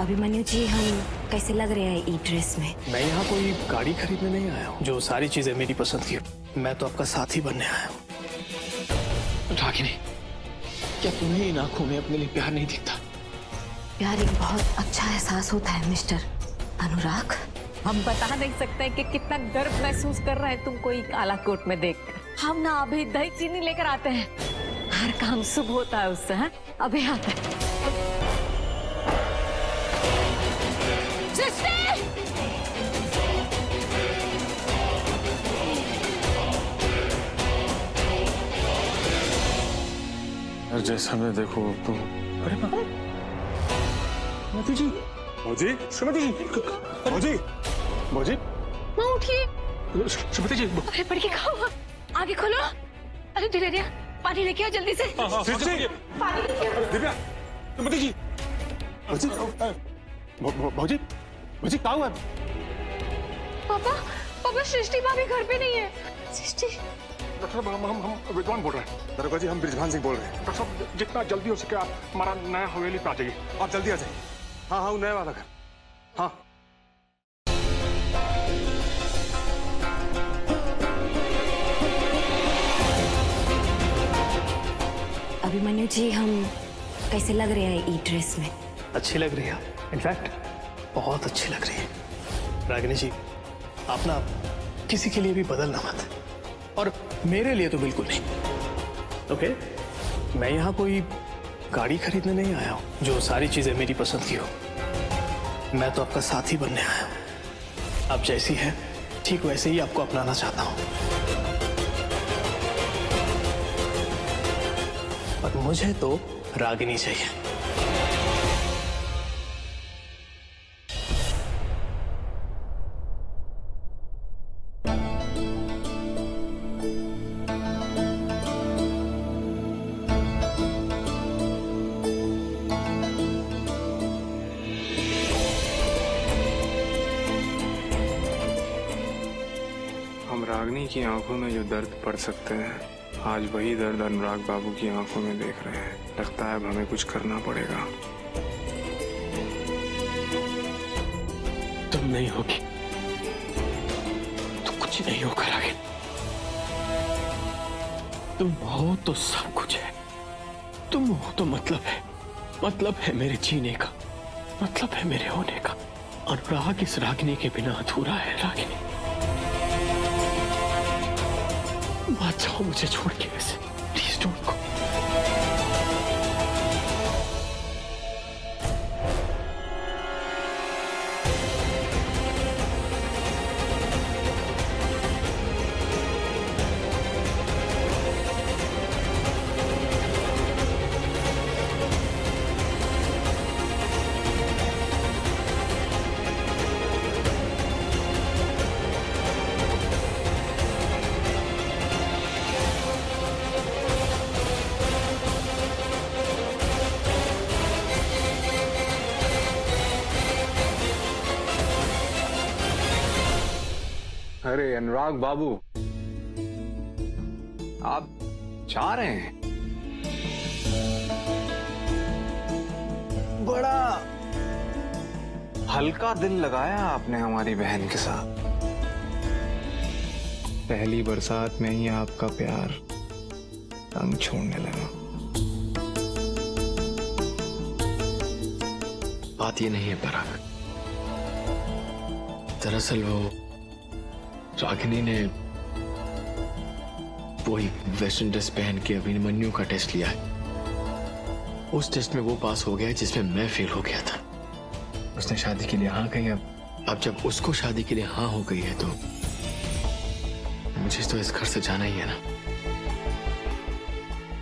अभिमन्यु जी हम कैसे लग रहे हैं ई ड्रेस में? मैं यहाँ कोई गाड़ी खरीदने नहीं आया हूँ। जो सारी चीज़ें मेरी पसंद की मैं तो आपका साथी बनने आया हूँ। रागिनी क्या तुम्हें इन आँखों में अपने लिए प्यार नहीं दिखता? प्यार एक बहुत अच्छा एहसास होता है मिस्टर अनुराग। हम बता नहीं सकते कि कितना गर्व महसूस कर रहे हैं तुमको ये काला कोट में देख हम ना अभी दही चीनी लेकर आते हैं। हर काम शुभ होता है उससे अभी आते हैं। यार जैसा मैं देखो तो अरे मोदी जी! मोदी? श्रीमती जी! मोदी! मोदी? माँ उठिए। श्रीमती जी अरे पढ़ के खाओ आगे खोलो। अरे दिलेरिया पानी लेके आओ जल्दी से। श्रीमती पानी लेके आओ। दिव्या श्रीमती जी। मोदी? मोदी? मोदी क्या हुआ? पापा पापा सृष्टि भाभी घर पे नहीं है। सृष्टि? डॉक्टर साहब हम हम हम विद्वान बोल रहे हैं। दरोगा जी हम ब्रिजभान सिंह बोल रहे हैं। डॉक्टर साहब जितना जल्दी हो सके आप हमारा नया हवेली पे आ जाइए। आप जल्दी आ जाइए। हाँ हाँ नया वाला घर। हाँ। अभिमन्यु जी हम कैसे लग रहे हैं ई ड्रेस में? अच्छी लग रही है इनफैक्ट बहुत अच्छी लग रही है। रागिनी जी आप ना किसी के लिए भी बदलना मत। मेरे लिए तो बिल्कुल नहीं। ओके? मैं यहाँ कोई गाड़ी खरीदने नहीं आया हूँ, जो सारी चीज़ें मेरी पसंद की हो। मैं तो आपका साथी बनने आया हूँ। आप जैसी हैं, ठीक वैसे ही आपको अपनाना चाहता हूँ। और मुझे तो रागिनी चाहिए। रागनी की आँखों में जो दर्द पड़ सकते हैं, आज वही दर्द अनुराग बाबू की आँखों में देख रहे हैं। लगता है अब हमें कुछ करना पड़ेगा। तुम नहीं होगी। तो कुछ नहीं होगा रागिनी। तुम हो तो सब कुछ है। तुम हो तो मतलब है। मतलब है मेरे जीने का। मतलब है मेरे होने का। अनुराग इस रागिनी के बिना अधूरा है रागिनी। जाओ मुझे छोड़ के ऐसे प्लीज़ डोंट गो अरे अनुराग बाबू, आप जा रहे हैं। बड़ा हल्का दिल लगाया आपने हमारी बहन के साथ। पहली बरसात में ही आपका प्यार तंग छोड़ने लगा। बात ये नहीं है पराग। दरअसल वो रागिनी ने वही वेस्टर्न ड्रेस पहन के अभिमन्यु का टेस्ट लिया है। उस टेस्ट में वो पास हो गया जिसमें मैं फेल हो गया था। उसने शादी के लिए हाँ कही, अब अब जब उसको शादी के लिए हाँ हो गई है तो मुझे तो इस घर से जाना ही है ना।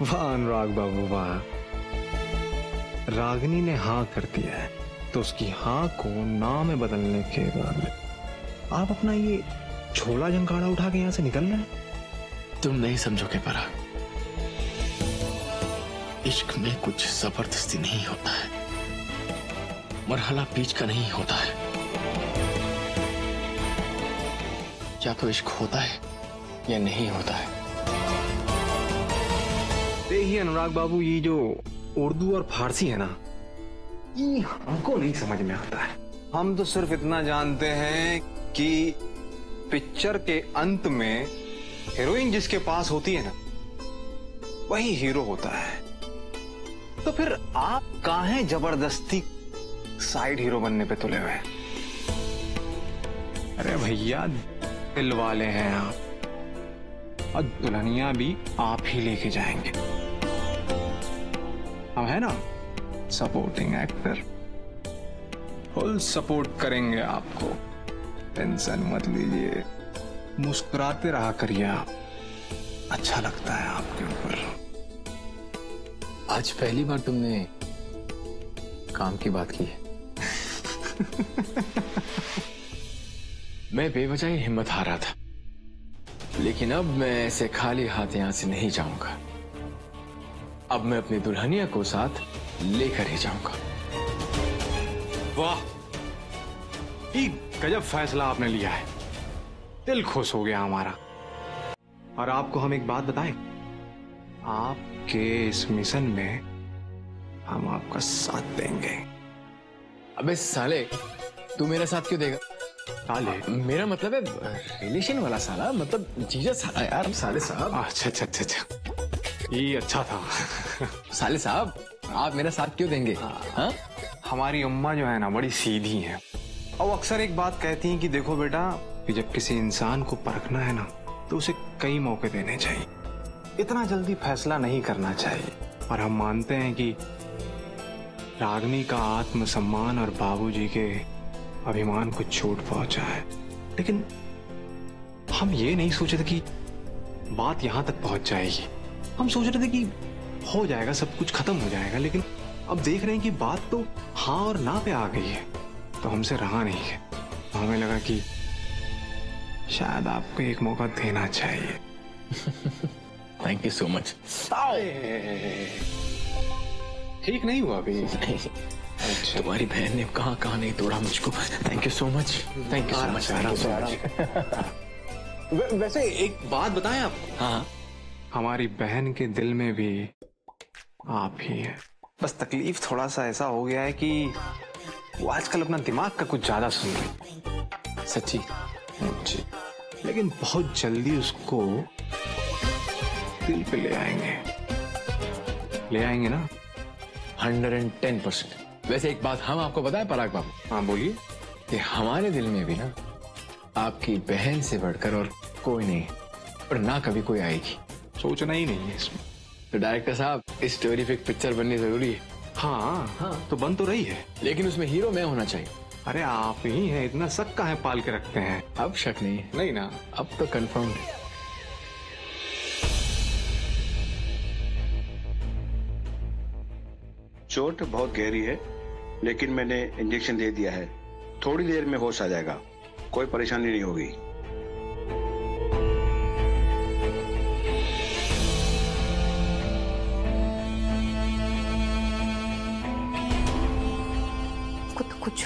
वाह अनुराग बाबू, वाह। रागनी ने हाँ कर दिया है तो उसकी हाँ को ना में बदलने के बाद आप अपना ये छोला जंकाड़ा उठा के यहाँ से निकल रहे हैं? तुम नहीं समझोगे पराग इश्क में कुछ ज़बरदस्ती नहीं होता है। मरहला बीच का नहीं होता है। या तो इश्क होता है या नहीं होता है। देखिए अनुराग बाबू ये जो उर्दू और फारसी है ना ये हमको नहीं समझ में आता है। हम तो सिर्फ़ इतना जानते हैं कि पिक्चर के अंत में हीरोइन जिसके पास होती है ना, वही हीरो होता है। तो फिर आप काहे ज़बरदस्ती साइड हीरो बनने पे तुले हुए अरे भैया, दिल वाले हैं आप। और दुल्हनिया भी आप ही लेके जाएँगे। हम है ना सपोर्टिंग एक्टर फुल सपोर्ट करेंगे आपको। टेंशन मत लीजिए। मुस्कुराते रहा करिए आप। अच्छा लगता है आपके ऊपर। आज पहली बार तुमने काम की बात की है। मैं बेवजह ही हिम्मत हारा था। लेकिन अब मैं ऐसे खाली हाथ यहाँ से नहीं जाऊँगा। अब मैं अपनी दुल्हनिया को साथ लेकर ही जाऊँगा। वाह! ही गजब फैसला आपने लिया है। दिल खुश हो गया हमारा। और आपको हम एक बात बताएँ? आपके इस मिशन में हम आपका साथ देंगे। अबे साले तू मेरा साथ क्यों देगा? साले? मेरा मतलब है रिलेशन वाला साला मतलब जीजा साला यार साले साहब। अच्छा अच्छा अच्छा अच्छा। ये अच्छा था। साले साहब आप मेरा साथ क्यों देंगे? हाँ? हमारी अम्मा जो है ना बड़ी सीधी है। और अक्सर एक बात कहती हैं कि देखो बेटा, कि जब किसी इंसान को परखना है ना तो उसे कई मौके देने चाहिए। इतना जल्दी फैसला नहीं करना चाहिए। और हम मानते हैं कि रागनी का आत्मसम्मान और बाबूजी के अभिमान को चोट पहुँचा है। लेकिन हम ये नहीं सोचे थे कि बात यहाँ तक पहुँच जाएगी। हम सोच रहे थे कि हो जाएगा, सब कुछ खत्म हो जाएगा, लेकिन अब देख रहे हैं कि बात तो हाँ और ना पे आ गई है। तो हमसे रहा नहीं है। हमें लगा कि शायद आपको एक मौका देना चाहिए। थैंक यू सो मच ठीक नहीं हुआ अभी। अच्छा। तुम्हारी बहन ने कहाँ कहाँ नहीं तोड़ा मुझको। Thank you so much thank you so much आराम से, आराम वैसे एक बात बताएँ आप? हाँ। हमारी बहन के दिल में भी आप ही हैं। बस तकलीफ़ थोड़ा सा ऐसा हो गया है कि वो आजकल अपना दिमाग का कुछ ज़्यादा सुन रही सच्ची? जी। लेकिन बहुत जल्दी उसको दिल पे ले आएँगे। ले आएँगे ना? Hundred and ten percent. वैसे एक बात हम आपको बताएँ पराग बाबू? हाँ बोलिए। कि हमारे दिल में भी ना आपकी बहन से बढ़कर और कोई नहीं और ना कभी कोई आएगी। सोचना ही नहीं है इसमें। तो डायरेक्टर साहब इस स्टोरी पे एक पिक्चर बननी ज़रूरी है। हाँ हाँ तो बन तो रही है। लेकिन उसमें हीरो मैं होना चाहिए। अरे आप ही हैं इतना शक काहे पाल के रखते हैं। अब शक नहीं है। नहीं ना। अब तो कंफर्म है। चोट बहुत गहरी है लेकिन मैंने इंजेक्शन दे दिया है। थोड़ी देर में होश आ जाएगा। कोई परेशानी नहीं होगी।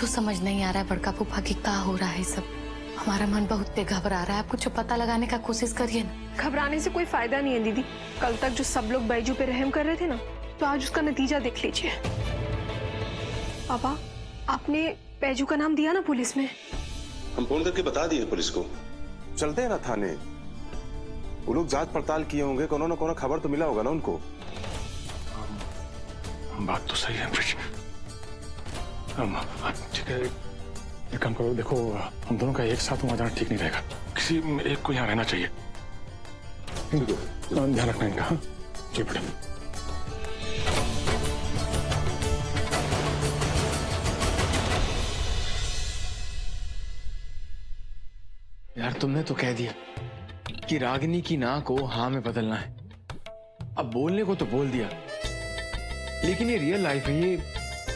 को तो समझ नहीं आ रहा है बड़का फूफा की क्या हो रहा है सब। हमारा मन बहुत ते घबरा रहा है। आप कुछ पता लगाने का कोशिश करिए ना। घबराने से कोई फ़ायदा नहीं है दीदी। कल तक जो सब लोग बैजू पे रहम कर रहे थे ना तो आज उसका नतीजा देख लीजिए। पापा आपने बैजू का नाम दिया ना पुलिस में? हम फ़ोन करके बता दिए पुलिस को। चलते हैं ना थाने। वो लोग जाँच पड़ताल किए होंगे कोनो ना कोनो खबर तो मिला होगा ना उनको। बात तो सही है हाँ, ठीक है। एक काम करो देखो हम दोनों का एक साथ वहाँ जाना ठीक नहीं रहेगा। किसी एक को यहाँ रहना चाहिए। ध्यान रखना इनका हाँ। जी बेटा यार तुमने तो कह दिया कि रागिनी की ना को हाँ में बदलना है। अब बोलने को तो बोल दिया। लेकिन ये रियल लाइफ है ये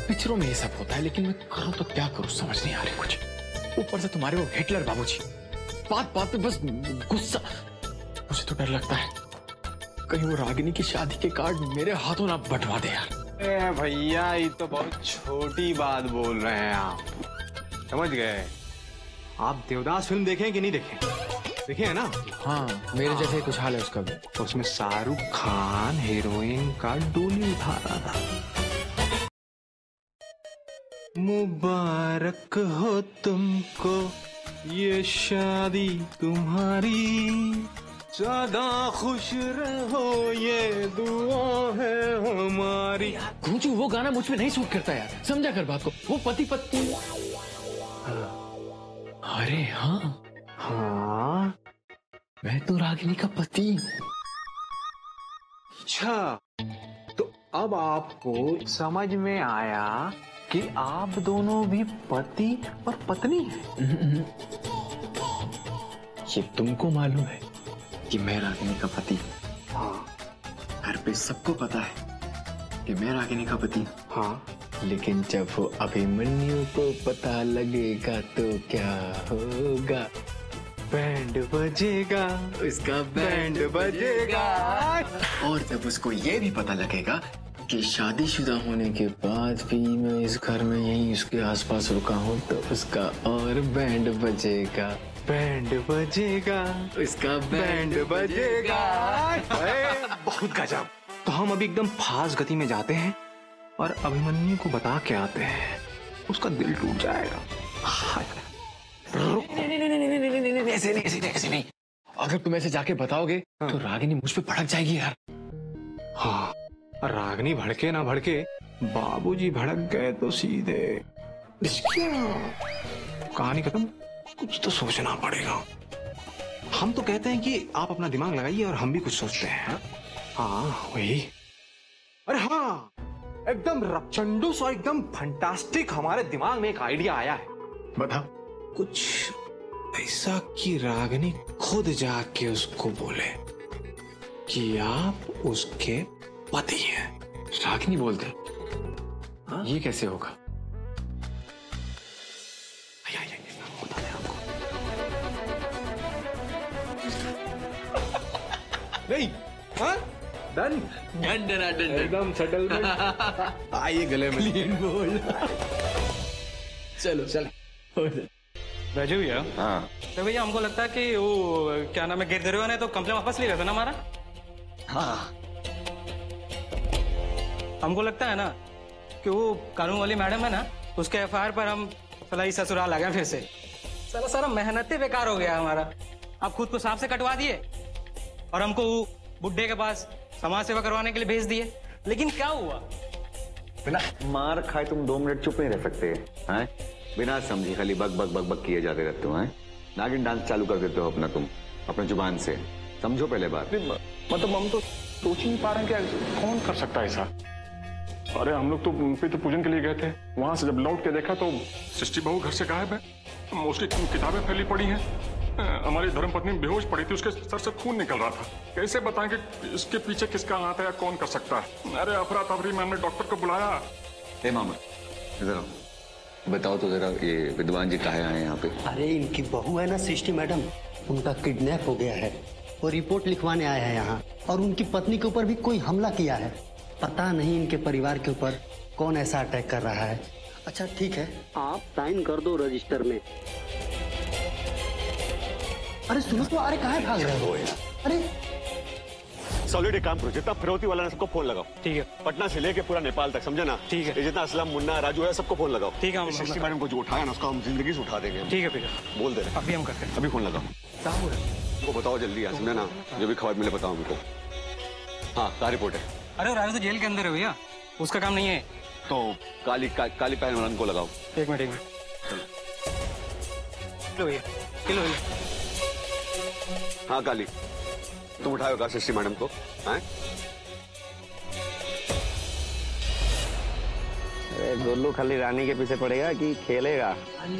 पिक्चरों में ये सब होता है लेकिन मैं करूँ तो क्या करूँ? समझ नहीं आ रही कुछ। ऊपर से तुम्हारे वो हिटलर बाबूजी। बात बात पे बस गुस्सा। मुझे तो डर लगता है। कहीं वो रागिनी की शादी के कार्ड मेरे हाथों ना बंटवा दे यार। भैया ये तो बहुत छोटी बात बोल रहे हैं आप। समझ गए? आप देवदास फ़िल्म देखें कि नहीं देखें? देखे है ना? हाँ मेरे हाँ। जैसे कुछ हाल है उसका भी। उसमें शाहरुख खान हीरोइन का डोली उठा रहा था। मुबारक हो तुमको ये शादी तुम्हारी। ज़्यादा खुश रहो ये दुआ है हमारी। गुंजू वो गाना मुझ पे नहीं सूट करता यार। समझा कर बात को। वो पति पत्नी अरे हाँ। हाँ। मैं तो रागिनी का पति हूँ। अच्छा। तो अब आपको समझ में आया कि आप दोनों भी पति और पत्नी हैं। ये तुमको मालूम है कि मैं रागिनी का पति हूँ। हाँ। घर पे सबको पता है कि मैं रागिनी का पति हूँ। हाँ। लेकिन जब वो अभिमन्यु को पता लगेगा तो क्या होगा? बैंड बजेगा। उसका बैंड बजेगा। और जब उसको ये भी पता लगेगा कि शादीशुदा होने के बाद भी मैं इस घर में यहीं उसके आसपास रुका हूँ तो उसका और बैंड बजेगा। बैंड बजेगा। इसका बैंड, बजेगा। बहुत गजब। तो हम अभी एकदम फास्ट गति में जाते हैं और अभिमन्यु को बता के आते हैं। उसका दिल टूट जाएगा। ऐसे नहीं ऐसे नहीं ऐसे नहीं। अगर तुम ऐसे जाके बताओगे हाँ। तो रागिनी मुझ पर भड़क जाएगी यार। हाँ। रागनी भड़के ना भड़के बाबूजी भड़क गए तो सीधे। कहानी खत्म कुछ तो सोचना पड़ेगा। हम तो कहते हैं कि आप अपना दिमाग लगाइए और हम भी कुछ सोचते हैं हाँ? वही। अरे हाँ एकदम रपचंडूस और एकदम फंटास्टिक हमारे दिमाग में एक आइडिया आया है। बताओ। कुछ ऐसा कि रागनी खुद जाके उसको बोले कि आप उसके पति हैं। रागिनी बोलते। हाँ? ये कैसे होगा? हैं नहीं हाँ? डन डन डन डन एकदम सेटलमेंट आइए गले में। बोल चलो चल। राजू भैया। हाँ। तो भैया हमको लगता है कि वो क्या नाम है गिरधरिया ने तो कंप्लेन वापस ले रहा था ना हमारा? हाँ। हमको लगता है ना कि वो कानून वाली मैडम है ना उसके एफ़ पर हम सलाई ससुराल आ गए फिर से। सारा सारा मेहनत बेकार हो गया हमारा। आप खुद को सांप से कटवा दिए और हमको वो बुड्ढे के पास समाज सेवा करवाने के लिए भेज दिए। लेकिन क्या हुआ? बिना मार खाए तुम दो मिनट चुप नहीं रह सकते हैं? बिना समझे खाली बग बग बग बग किए जाते रहते हो हैं? नागिन डांस चालू कर देते हो अपना तुम अपने ज़ुबान से। समझो पहले बात। मतलब हम तो सोच ही नहीं पा रहे हैं कि कौन कर सकता है ऐसा? अरे हम लोग तो पितृ पूजन के लिए गए थे। वहाँ से जब लौट के देखा तो सृष्टि बहू घर से गायब है। उसकी किताबें फैली पड़ी हैं। हमारी धर्म पत्नी बेहोश पड़ी थी उसके सर से खून निकल रहा था। कैसे बताएँ कि इसके पीछे किसका हाथ है या कौन कर सकता है? अरे अफरा तफरी में हमने डॉक्टर को बुलाया। हे मामा इधर बताओ तो जरा ये विद्वान जी कहा आए यहाँ पे? अरे इनकी बहू है ना सृष्टि मैडम। उनका किडनैप हो गया है। वो रिपोर्ट लिखवाने आया है यहाँ। और उनकी पत्नी के ऊपर भी कोई हमला किया है। पता नहीं इनके परिवार के ऊपर कौन ऐसा अटैक कर रहा है। अच्छा ठीक है। आप साइन कर दो रजिस्टर में। अरे सुनो तो अरे कहाँ भाग रहे हो? अरे। सॉलिड एक काम करो जितना फिरौती वाला है सबको फ़ोन लगाओ। ठीक है। पटना से लेके पूरा नेपाल तक समझे ना? ठीक है। जितना असलम मुन्ना राजू है सबको फ़ोन लगाओ। ठीक है, हम- सृष्टि मैडम को जो उठाया ना उसको हम ज़िंदगी से उठा देंगे। ठीक है भैया बोल दे रहे अभी हम करते हैं। अभी फ़ोन लगाओ। क्या हो रहा बताओ जल्दी समझे ना? जो भी खबर मिले बताओ हमको। हाँ क्या रिपोर्ट है? अरे राजू तो जेल के अंदर है भैया। उसका काम नहीं है। तो काली का, काली पहलवान को लगाओ। एक मिनट एक मिनट। लो भैया किलो भैया। हाँ काली। तुम उठाओ का सृष्टि मैडम को हैं? गोलू खाली रानी के पीछे पड़ेगा कि खेलेगा?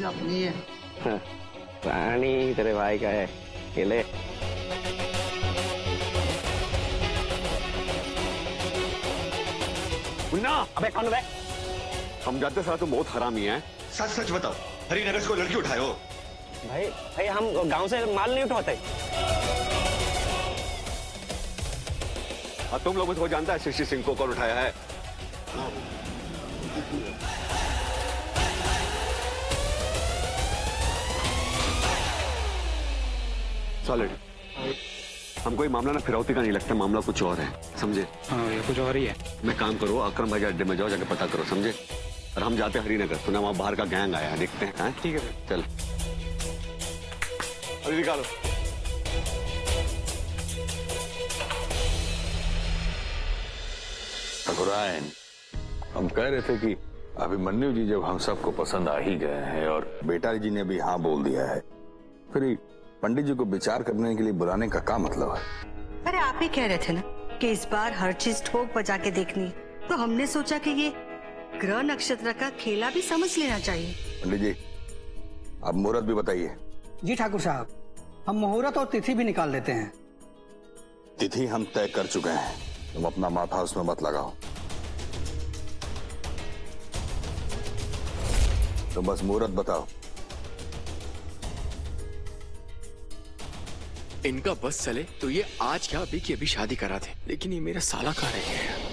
अपनी है रानी तेरे भाई का है खेले। मुन्ना अबे कौन बे हम जानते सारा तुम बहुत हरामी है। सच सच बताओ हरिनगर से कोई लड़की उठाए हो? भाई भाई हम गाँव से माल नहीं उठाते। और तुम लोग मुझको जानता है सृष्टि सिंह को कौन उठाया है। सॉलिड हमको ये मामला ना फिरौती का नहीं लगता मामला कुछ और है समझे? हाँ कुछ और ही है। मैं काम करो अक्रम भाई के अड्डे में जाओ जाके पता करो समझे? और हम जाते हैं हरिनगर सुना वहाँ बाहर का गैंग आया है देखते हैं ठीक है। चल। अभी निकालो। ठकुरायन हम कह रहे थे कि अभिमन्यु जी जब हम सबको पसंद आ ही गए हैं और बेटा जी ने भी हाँ बोल दिया है फिर पंडित जी को विचार करने के लिए बुलाने का क्या मतलब है? अरे आप ही कह रहे थे ना कि इस बार हर चीज़ ठोक बजा के देखनी। तो हमने सोचा कि ये ग्रह नक्षत्र का खेला भी समझ लेना चाहिए। पंडित जी आप मुहूर्त भी बताइए। जी ठाकुर साहब हम मुहूर्त और तिथि भी निकाल लेते हैं। तिथि हम तय कर चुके हैं। तुम अपना माथा उसमें मत लगाओ। तो बस मुहूर्त बताओ। इनका बस चले तो ये आज क्या अभी की अभी शादी करा थे लेकिन ये मेरा साला कहाँ रह है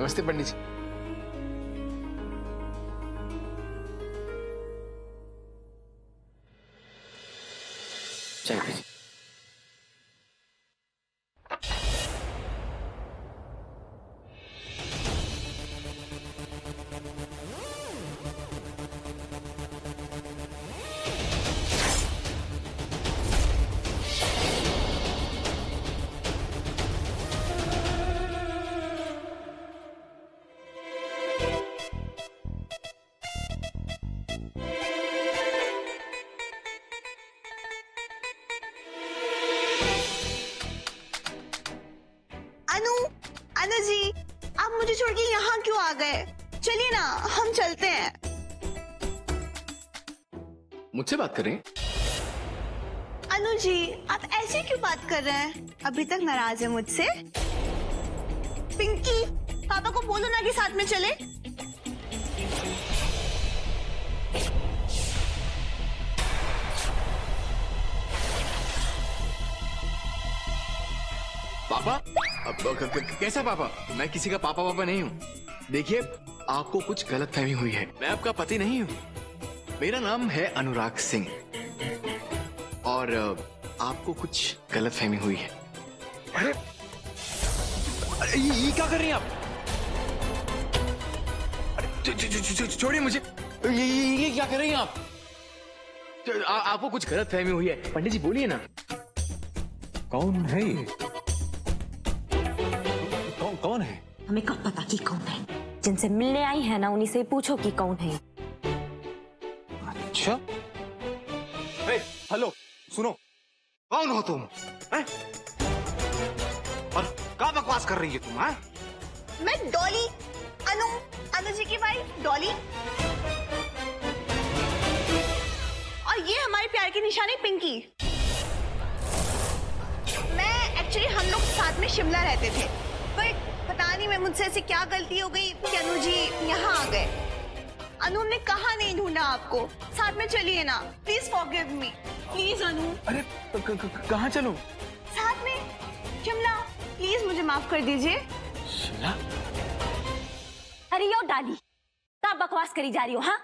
नमस्ते पंडित जी। चाय पीजिए। मुझे छोड़ के यहाँ क्यों आ गए? चलिए ना हम चलते हैं। मुझसे बात करें? अनु जी आप ऐसे क्यों बात कर रहे हैं? अभी तक नाराज़ है मुझसे। पिंकी पापा को बोलो ना कि साथ में चले। कैसा पापा? मैं किसी का पापा पापा नहीं हूँ। देखिए आपको कुछ गलत फहमी हुई है। मैं आपका पति नहीं हूँ। मेरा नाम है अनुराग सिंह। और आपको कुछ गलत फहमी हुई है। अरे अरे ये, ये क्या कर रही हैं आप? अरे छोड़िए मुझे। ये, ये, ये क्या कर रही हैं आप? आ, आपको कुछ गलत फहमी हुई है। पंडित जी बोलिए ना। कौन है ये? हमें कब पता कि कौन है? जिनसे मिलने आई है ना उन्हीं से पूछो कि कौन है। अच्छा। हेलो सुनो। कौन हो तुम हैं? और क्या बकवास कर रही है तुम हैं? मैं डॉली अनु अनु जी की वाइफ डॉली। और ये हमारे प्यार की निशानी पिंकी। मैं एक्चुअली हम लोग साथ में शिमला रहते थे पर पता नहीं मैं मुझसे ऐसी क्या गलती हो गई कि अनु जी यहाँ आ गए? अनु हमने कहा नहीं ढूंढा आपको। साथ में चलिए ना। Please forgive me please Anu. अरे कहाँ चलो? साथ में? शिमला प्लीज़ मुझे माफ़ कर दीजिए। शिमला? अरे यो डाली। कब बकवास करी जा रही हो हाँ?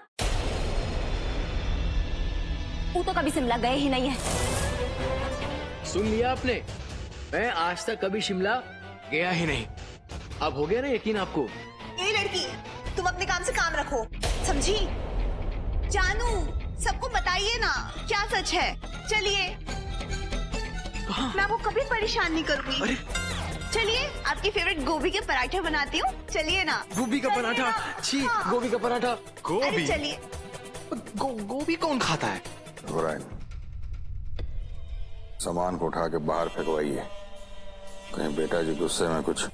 वो तो कभी शिमला गए ही नहीं है। सुन लिया आपने? मैं आज तक कभी शिमला गया ही नहीं। अब हो गया ना यकीन आपको? ये लड़की तुम अपने काम से काम रखो समझी? जानू सबको बताइए ना क्या सच है? चलिए। मैं आपको कभी परेशान नहीं करूँगी। चलिए आपकी फेवरेट गोभी के पराठे बनाती हूँ। चलिए ना। गोभी का पराठा? छी हाँ। गोभी का पराठा? अरे चलिए। गो, गोभी कौन खाता है। सामान को उठा के बाहर फेंकवाइए। कहीं बेटा जी गुस्से में कुछ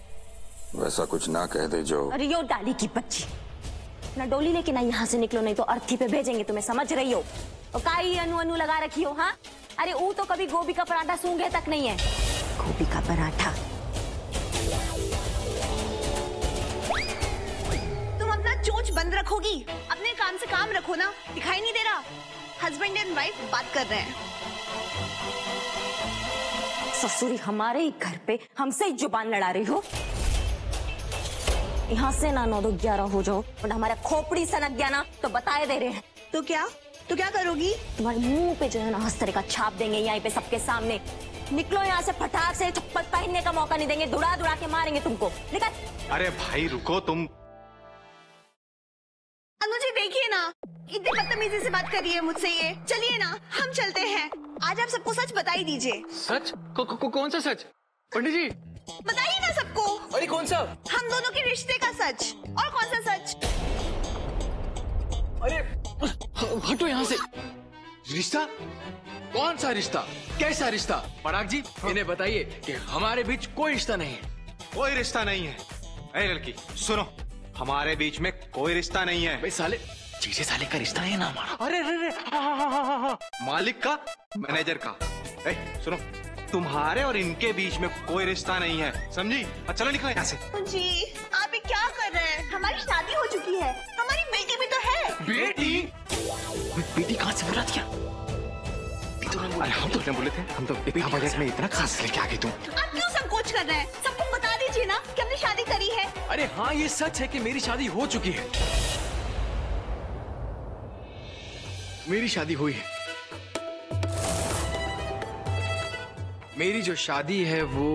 वैसा कुछ ना कह दे जो अरे यो डाली की बच्ची। ना डोली लेके ना यहाँ से निकलो नहीं तो अर्थी पे भेजेंगे तुम्हें समझ रही हो? और काई अनु अनु लगा रखी हो हाँ? अरे वो तो कभी गोभी का पराठा सूंघे तक नहीं है। गोभी का पराठा। तुम अपना चोच बंद रखोगी। अपने काम से काम रखो ना। दिखाई नहीं दे रहा। हस्बैंड एंड वाइफ बात कर रहे हैं। ससुरी हमारे ही घर पे हमसे ही ज़ुबान लड़ा रही हो। यहाँ से ना नौ दो ग्यारह हो जाओ। और हमारा खोपड़ी सनक गया ना तो बताए दे रहे हैं। तो क्या? तो क्या करोगी? तुम्हारे मुँह पे जो है ना हंस तरह का छाप देंगे यहाँ पे सबके सामने। निकलो यहाँ से फटाक से चप्पल पहनने का मौका नहीं देंगे दुड़ा दुड़ा के मारेंगे तुमको। निकल। अरे भाई रुको तुम। अनु जी देखिए ना। इतनी बदतमीजी से बात कर रही है मुझसे ये। चलिए ना हम चलते हैं। आज आप सबको सच बता ही दीजिए। सच? को, को, को, कौन सा सच? पंडित जी। बताइए। ना सबको अरे कौन सा? हम दोनों के रिश्ते का सच। और कौन सा सच? अरे हटो यहाँ से। रिश्ता? कौन सा रिश्ता? कैसा रिश्ता? पराग जी इन्हें बताइए कि हमारे बीच कोई रिश्ता नहीं है। कोई रिश्ता नहीं है। अरे लड़की सुनो। हमारे बीच में कोई रिश्ता नहीं है। भाई साले चीजे साले का रिश्ता है ना हमारा। अरे अरे अरे हाँ, हाँ, हाँ, हाँ, हाँ, मालिक का मैनेजर का। ए, सुनो। तुम्हारे और इनके बीच में कोई रिश्ता नहीं है समझी? चलो निकलो यहाँ से। जी आप ये क्या कर रहे हैं? हमारी शादी हो चुकी है। हमारी बेटी भी तो है। बेटी? बेटी कहाँ से बुला दिया? अरे हम तो बोले थे। हम तो इतना बजट में इतना खास लेके आ गई तुम। आप क्यों संकोच कर रहे हैं? सबको बता दीजिए ना कि हमने शादी करी है। अरे हाँ ये सच है कि मेरी शादी हो चुकी है। मेरी शादी हुई है। मेरी जो शादी है वो